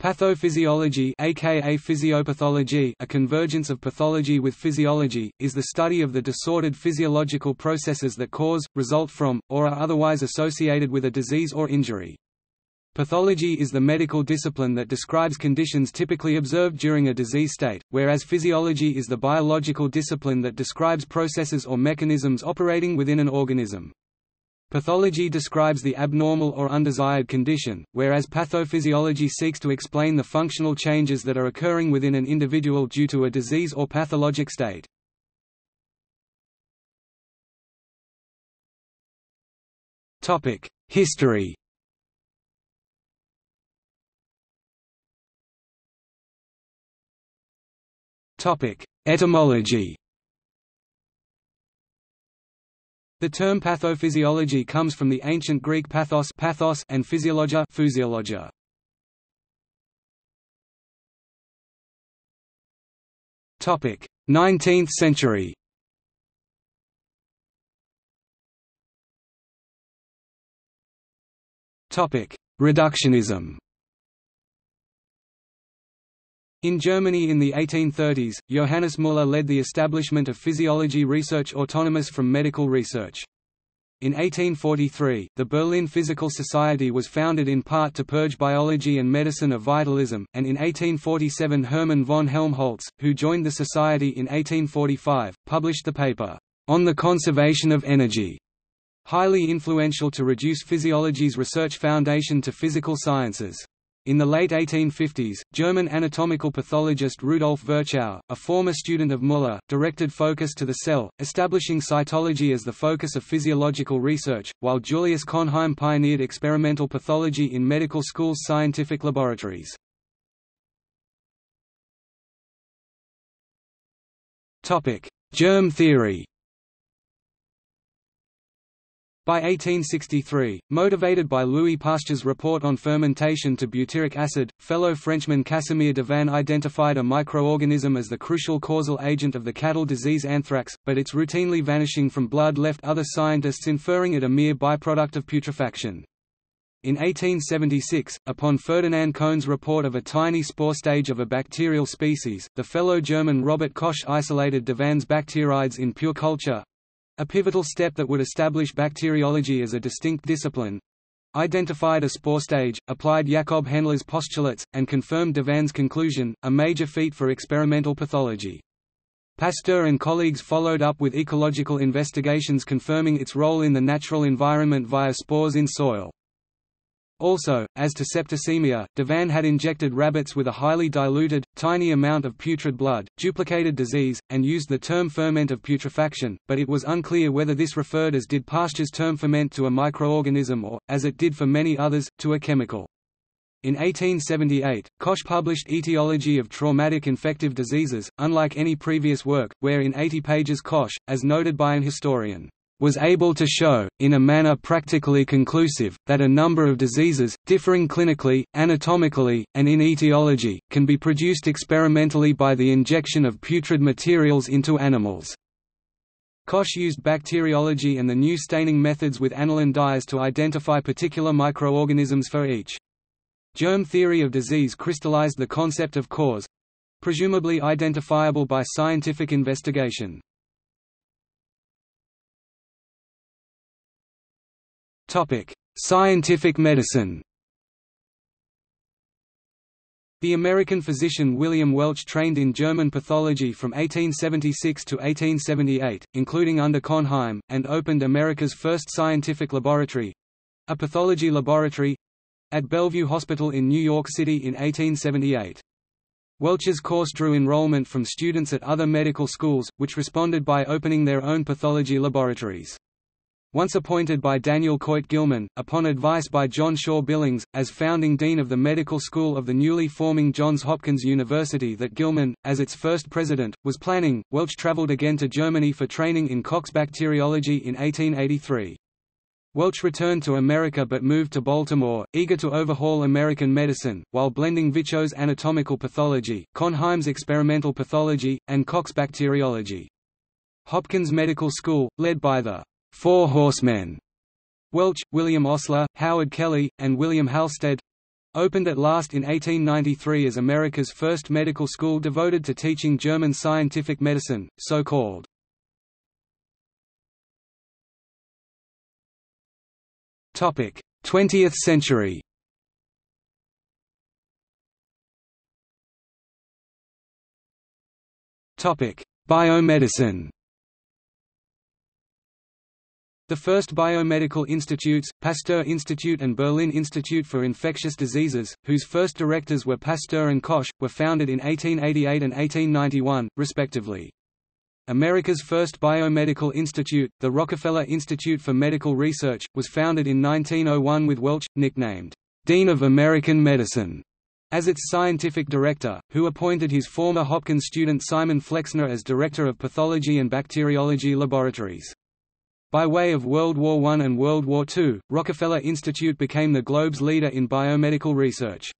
Pathophysiology aka physiopathology a convergence of pathology with physiology, is the study of the disordered physiological processes that cause, result from, or are otherwise associated with a disease or injury. Pathology is the medical discipline that describes conditions typically observed during a disease state, whereas physiology is the biological discipline that describes processes or mechanisms operating within an organism. Pathology describes the abnormal or undesired condition, whereas pathophysiology seeks to explain the functional changes that are occurring within an individual due to a disease or pathologic state. History Etymology The term pathophysiology comes from the ancient Greek pathos, pathos and physiologia, physiologia. Topic: 19th century. Topic: Reductionism. In Germany in the 1830s, Johannes Müller led the establishment of physiology research autonomous from medical research. In 1843, the Berlin Physical Society was founded in part to purge biology and medicine of vitalism, and in 1847 Hermann von Helmholtz, who joined the society in 1845, published the paper, On the Conservation of Energy, highly influential to reduce physiology's research foundation to physical sciences. In the late 1850s, German anatomical pathologist Rudolf Virchow, a former student of Müller, directed focus to the cell, establishing cytology as the focus of physiological research, while Julius Cohnheim pioneered experimental pathology in medical schools' scientific laboratories. Germ theory By 1863, motivated by Louis Pasteur's report on fermentation to butyric acid, fellow Frenchman Casimir Davaine identified a microorganism as the crucial causal agent of the cattle disease anthrax, but its routinely vanishing from blood left other scientists inferring it a mere byproduct of putrefaction. In 1876, upon Ferdinand Cohn's report of a tiny spore stage of a bacterial species, the fellow German Robert Koch isolated Davaine's bacteridia in pure culture, a pivotal step that would establish bacteriology as a distinct discipline, identified a spore stage, applied Jakob Henle's postulates, and confirmed Davaine's conclusion, a major feat for experimental pathology. Pasteur and colleagues followed up with ecological investigations confirming its role in the natural environment via spores in soil. Also, as to septicemia, Davaine had injected rabbits with a highly diluted, tiny amount of putrid blood, duplicated disease, and used the term ferment of putrefaction, but it was unclear whether this referred as did Pasteur's term ferment to a microorganism or, as it did for many others, to a chemical. In 1878, Koch published Etiology of Traumatic Infective Diseases, unlike any previous work, where in 80 pages Koch, as noted by an historian, was able to show, in a manner practically conclusive, that a number of diseases, differing clinically, anatomically, and in etiology, can be produced experimentally by the injection of putrid materials into animals. Koch used bacteriology and the new staining methods with aniline dyes to identify particular microorganisms for each. Germ theory of disease crystallized the concept of cause—presumably identifiable by scientific investigation. Scientific medicine. The American physician William Welch trained in German pathology from 1876 to 1878, including under Cohnheim, and opened America's first scientific laboratory—a pathology laboratory—at Bellevue Hospital in New York City in 1878. Welch's course drew enrollment from students at other medical schools, which responded by opening their own pathology laboratories. Once appointed by Daniel Coit Gilman, upon advice by John Shaw Billings, as founding dean of the medical school of the newly forming Johns Hopkins University that Gilman, as its first president, was planning, Welch traveled again to Germany for training in Koch's bacteriology in 1883. Welch returned to America but moved to Baltimore, eager to overhaul American medicine, while blending Virchow's anatomical pathology, Cohnheim's experimental pathology, and Koch's bacteriology. Hopkins Medical School, led by the Four Horsemen Welch, William Osler, Howard Kelly, and William Halsted opened at last in 1893 as America's first medical school devoted to teaching German scientific medicine, so called. Topic: 20th century. Topic: Biomedicine. The first biomedical institutes, Pasteur Institute and Berlin Institute for Infectious Diseases, whose first directors were Pasteur and Koch, were founded in 1888 and 1891, respectively. America's first biomedical institute, the Rockefeller Institute for Medical Research, was founded in 1901 with Welch, nicknamed, "'Dean of American Medicine' as its scientific director, who appointed his former Hopkins student Simon Flexner as Director of Pathology and Bacteriology Laboratories. By way of World War I and World War II, Rockefeller Institute became the globe's leader in biomedical research.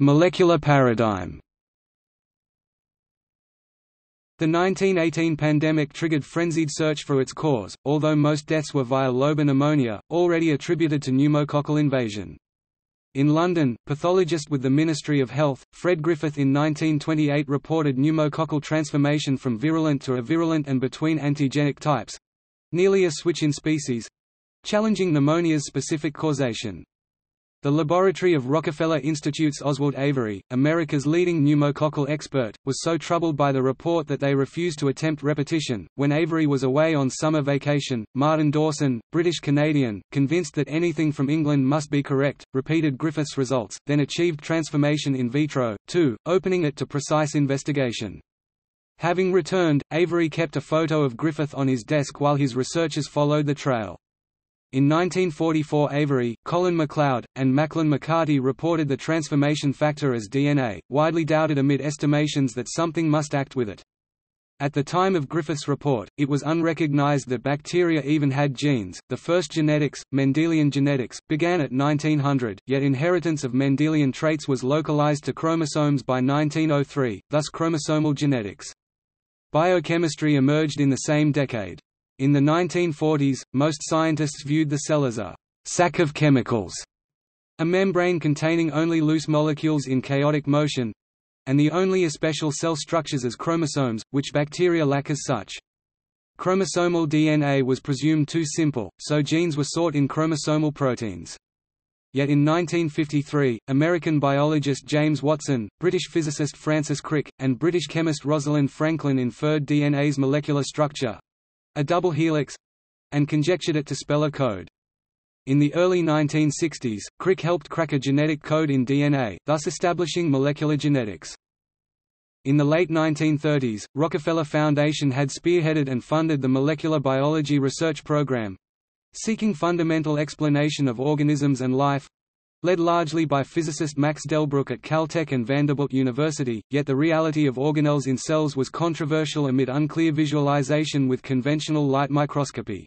Molecular paradigm the 1918 pandemic triggered frenzied search for its cause, although most deaths were via lobar pneumonia, already attributed to pneumococcal invasion. In London, pathologist with the Ministry of Health, Fred Griffith in 1928 reported pneumococcal transformation from virulent to avirulent and between antigenic types—nearly a switch in species—challenging pneumonia's specific causation. The laboratory of Rockefeller Institute's Oswald Avery, America's leading pneumococcal expert, was so troubled by the report that they refused to attempt repetition. When Avery was away on summer vacation, Martin Dawson, British Canadian, convinced that anything from England must be correct, repeated Griffith's results, then achieved transformation in vitro, too, opening it to precise investigation. Having returned, Avery kept a photo of Griffith on his desk while his researchers followed the trail. In 1944 Avery, Colin MacLeod, and Maclyn McCarty reported the transformation factor as DNA, widely doubted amid estimations that something must act with it. At the time of Griffith's report, it was unrecognized that bacteria even had genes. The first genetics, Mendelian genetics, began at 1900, yet inheritance of Mendelian traits was localized to chromosomes by 1903, thus chromosomal genetics. Biochemistry emerged in the same decade. In the 1940s, most scientists viewed the cell as a sack of chemicals, a membrane containing only loose molecules in chaotic motion, and the only especial cell structures as chromosomes, which bacteria lack as such. Chromosomal DNA was presumed too simple, so genes were sought in chromosomal proteins. Yet in 1953, American biologist James Watson, British physicist Francis Crick, and British chemist Rosalind Franklin inferred DNA's molecular structure, a double helix and conjectured it to spell a code. In the early 1960s, Crick helped crack a genetic code in DNA, thus establishing molecular genetics. In the late 1930s, Rockefeller Foundation had spearheaded and funded the Molecular Biology Research Program, seeking fundamental explanation of organisms and life, Led largely by physicist Max Delbruck at Caltech and Vanderbilt University, yet the reality of organelles in cells was controversial amid unclear visualization with conventional light microscopy.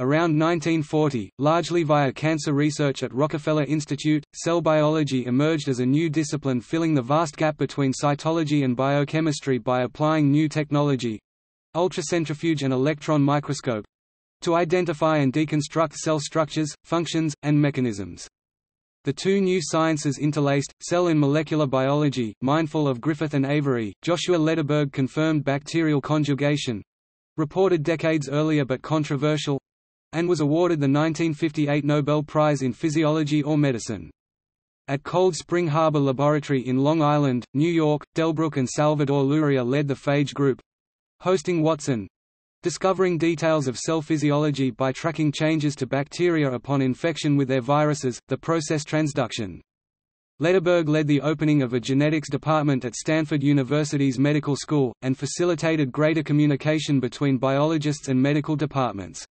Around 1940, largely via cancer research at Rockefeller Institute, cell biology emerged as a new discipline filling the vast gap between cytology and biochemistry by applying new technology—ultracentrifuge and electron microscope—to identify and deconstruct cell structures, functions, and mechanisms. The two new sciences interlaced, cell and molecular biology, mindful of Griffith and Avery, Joshua Lederberg confirmed bacterial conjugation—reported decades earlier but controversial—and was awarded the 1958 Nobel Prize in Physiology or Medicine. At Cold Spring Harbor Laboratory in Long Island, New York, Delbruck and Salvador Luria led the phage group, hosting Watson, Discovering details of cell physiology by tracking changes to bacteria upon infection with their viruses, the process transduction. Lederberg led the opening of a genetics department at Stanford University's medical school, and facilitated greater communication between biologists and medical departments.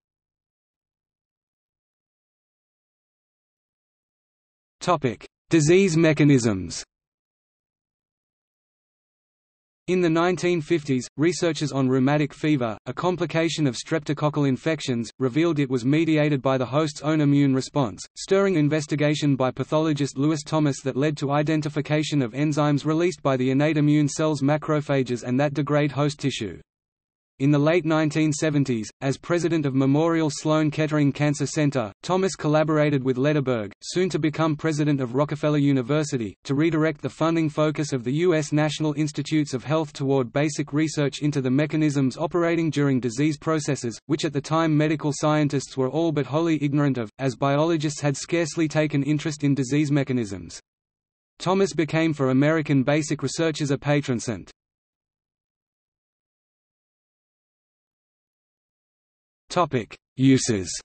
Disease mechanisms in the 1950s, researchers on rheumatic fever, a complication of streptococcal infections, revealed it was mediated by the host's own immune response, stirring investigation by pathologist Lewis Thomas that led to identification of enzymes released by the innate immune cells macrophages and that degrade host tissue. In the late 1970s, as president of Memorial Sloan Kettering Cancer Center, Thomas collaborated with Lederberg, soon to become president of Rockefeller University, to redirect the funding focus of the U.S. National Institutes of Health toward basic research into the mechanisms operating during disease processes, which at the time medical scientists were all but wholly ignorant of, as biologists had scarcely taken interest in disease mechanisms. Thomas became for American basic researchers a patron saint. Uses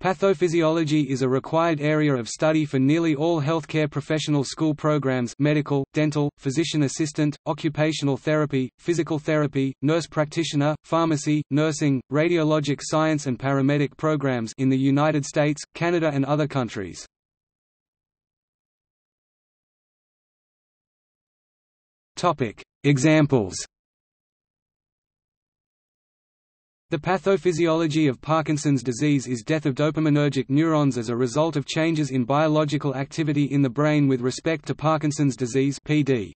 Pathophysiology is a required area of study for nearly all healthcare professional school programs medical, dental, physician assistant, occupational therapy, physical therapy, nurse practitioner, pharmacy, nursing, radiologic science and paramedic programs in the United States, Canada and other countries. Examples The pathophysiology of Parkinson's disease is death of dopaminergic neurons as a result of changes in biological activity in the brain with respect to Parkinson's disease (PD).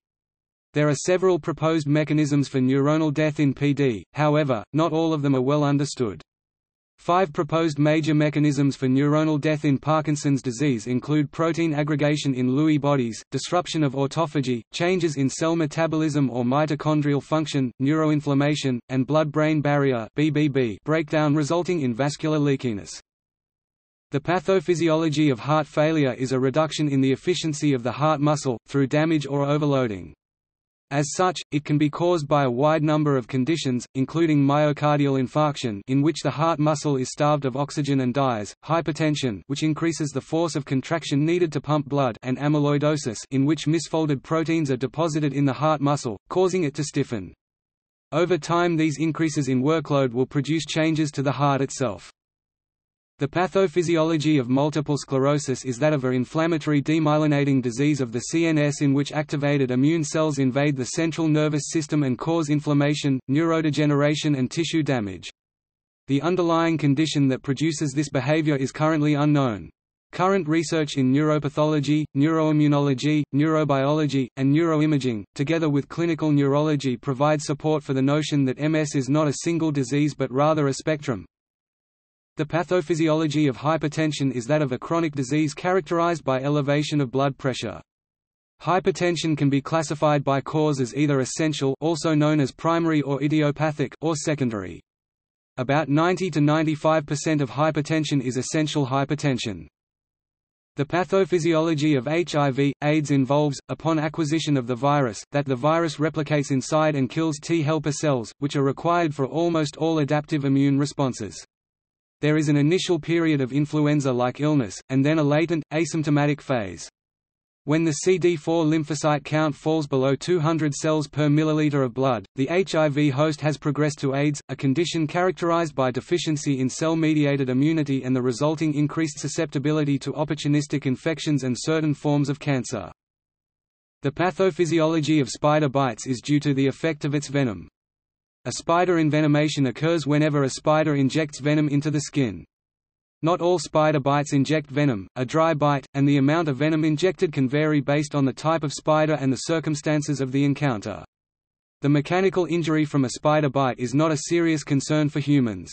There are several proposed mechanisms for neuronal death in PD, however, not all of them are well understood. Five proposed major mechanisms for neuronal death in Parkinson's disease include protein aggregation in Lewy bodies, disruption of autophagy, changes in cell metabolism or mitochondrial function, neuroinflammation, and blood-brain barrier (BBB) breakdown resulting in vascular leakiness. The pathophysiology of heart failure is a reduction in the efficiency of the heart muscle, through damage or overloading. As such, it can be caused by a wide number of conditions, including myocardial infarction in which the heart muscle is starved of oxygen and dies, hypertension which increases the force of contraction needed to pump blood and amyloidosis in which misfolded proteins are deposited in the heart muscle, causing it to stiffen. Over time these increases in workload will produce changes to the heart itself. The pathophysiology of multiple sclerosis is that of an inflammatory demyelinating disease of the CNS in which activated immune cells invade the central nervous system and cause inflammation, neurodegeneration and tissue damage. The underlying condition that produces this behavior is currently unknown. Current research in neuropathology, neuroimmunology, neurobiology, and neuroimaging, together with clinical neurology provide support for the notion that MS is not a single disease but rather a spectrum, the pathophysiology of hypertension is that of a chronic disease characterized by elevation of blood pressure. Hypertension can be classified by cause as either essential also known as primary or idiopathic or secondary. About 90 to 95% of hypertension is essential hypertension. The pathophysiology of HIV, AIDS involves, upon acquisition of the virus, that the virus replicates inside and kills T helper cells, which are required for almost all adaptive immune responses. There is an initial period of influenza-like illness, and then a latent, asymptomatic phase. When the CD4 lymphocyte count falls below 200 cells per milliliter of blood, the HIV host has progressed to AIDS, a condition characterized by deficiency in cell-mediated immunity and the resulting increased susceptibility to opportunistic infections and certain forms of cancer. The pathophysiology of spider bites is due to the effect of its venom. A spider envenomation occurs whenever a spider injects venom into the skin. Not all spider bites inject venom, a dry bite, and the amount of venom injected can vary based on the type of spider and the circumstances of the encounter. The mechanical injury from a spider bite is not a serious concern for humans.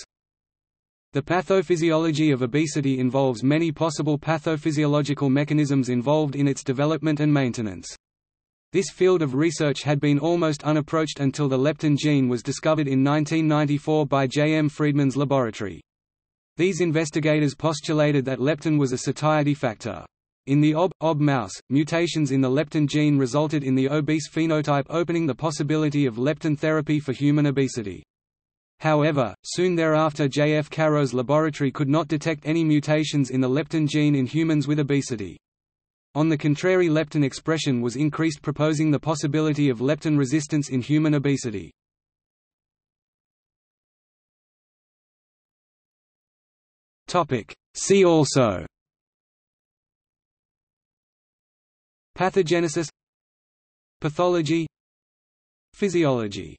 The pathophysiology of obesity involves many possible pathophysiological mechanisms involved in its development and maintenance. This field of research had been almost unapproached until the leptin gene was discovered in 1994 by J. M. Friedman's laboratory. These investigators postulated that leptin was a satiety factor. In the OB, OB mouse, mutations in the leptin gene resulted in the obese phenotype opening the possibility of leptin therapy for human obesity. However, soon thereafter J. F. Caro's laboratory could not detect any mutations in the leptin gene in humans with obesity. On the contrary leptin expression was increased proposing the possibility of leptin resistance in human obesity. See also. Pathogenesis. Pathology. Physiology